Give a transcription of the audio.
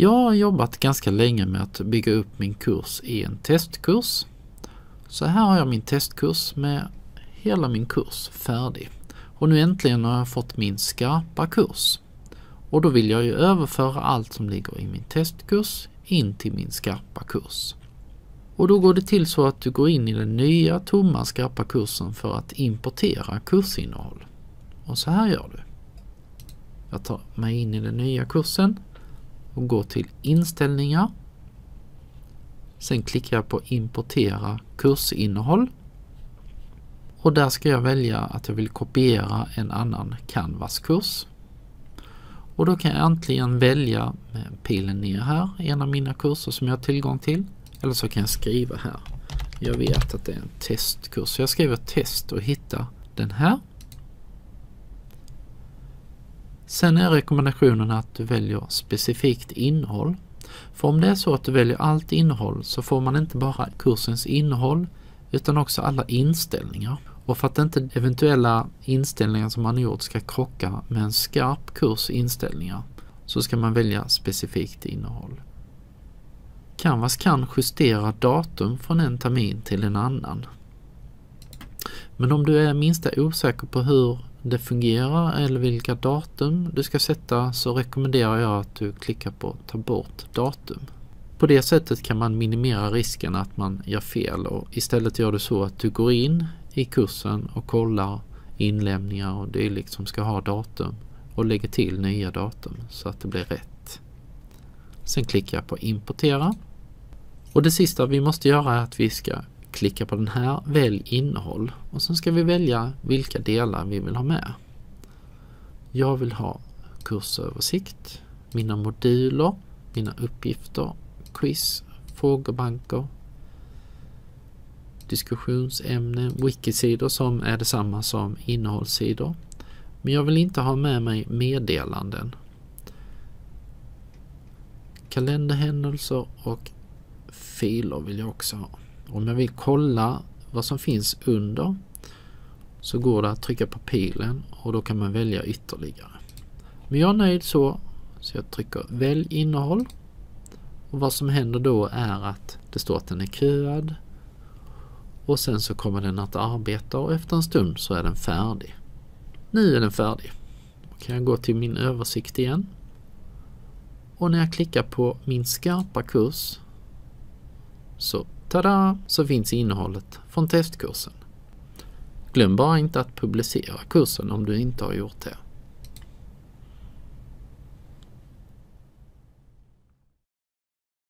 Jag har jobbat ganska länge med att bygga upp min kurs i en testkurs. Så här har jag min testkurs med hela min kurs färdig. Och nu äntligen har jag fått min skarpa kurs. Och då vill jag ju överföra allt som ligger i min testkurs in till min skarpa kurs. Och då går det till så att du går in i den nya tomma skarpa kursen för att importera kursinnehåll. Och så här gör du. Jag tar mig in i den nya kursen och går till inställningar. Sen klickar jag på importera kursinnehåll. Och där ska jag välja att jag vill kopiera en annan Canvas-kurs. Och då kan jag antingen välja med pilen ner här, en av mina kurser som jag har tillgång till. Eller så kan jag skriva här. Jag vet att det är en testkurs. Så jag skriver test och hittar den här. Sen är rekommendationen att du väljer specifikt innehåll. För om det är så att du väljer allt innehåll så får man inte bara kursens innehåll utan också alla inställningar. Och för att inte eventuella inställningar som man har gjort ska krocka med en skarp kurs inställningar så ska man välja specifikt innehåll. Canvas kan justera datum från en termin till en annan. Men om du är minsta osäker på hur det fungerar eller vilka datum du ska sätta så rekommenderar jag att du klickar på ta bort datum. På det sättet kan man minimera risken att man gör fel och istället gör du så att du går in i kursen och kollar inlämningar och dylikt som ska ha datum och lägger till nya datum så att det blir rätt. Sen klickar jag på importera. Och det sista vi måste göra är att vi ska klicka på den här Välj innehåll och sen ska vi välja vilka delar vi vill ha med. Jag vill ha kursöversikt, mina moduler, mina uppgifter, quiz, frågebanker, diskussionsämnen, wikisidor som är detsamma som innehållssidor. Men jag vill inte ha med mig meddelanden. Kalenderhändelser och filer vill jag också ha. Om jag vill kolla vad som finns under så går det att trycka på pilen och då kan man välja ytterligare. Men jag är nöjd så, så jag trycker välj innehåll. Och vad som händer då är att det står att den är köad och sen så kommer den att arbeta och efter en stund så är den färdig. Nu är den färdig. Då kan jag gå till min översikt igen. Och när jag klickar på min skarpa kurs så tada, så finns innehållet från testkursen. Glöm bara inte att publicera kursen om du inte har gjort det.